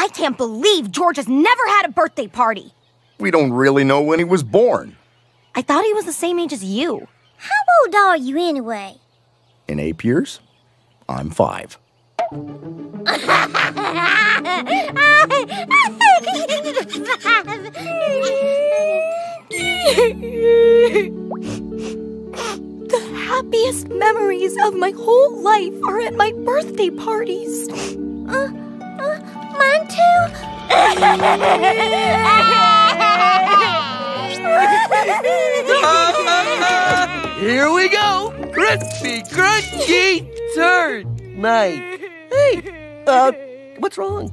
I can't believe George has never had a birthday party. We don't really know when he was born. I thought he was the same age as you. How old are you anyway? In ape years, I'm five. the happiest memories of my whole life are at my birthday parties. Uh, mine too. Here we go! Crispy, crunchy turd night. Hey, uh, what's wrong?